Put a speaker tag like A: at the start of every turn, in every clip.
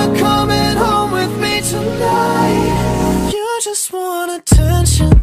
A: you're coming home with me tonight. You just want attention.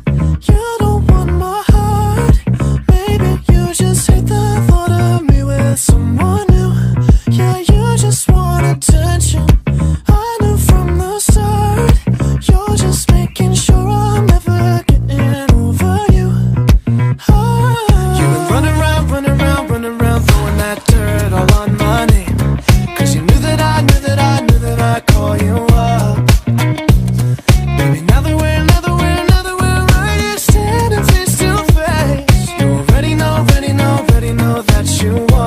A: one.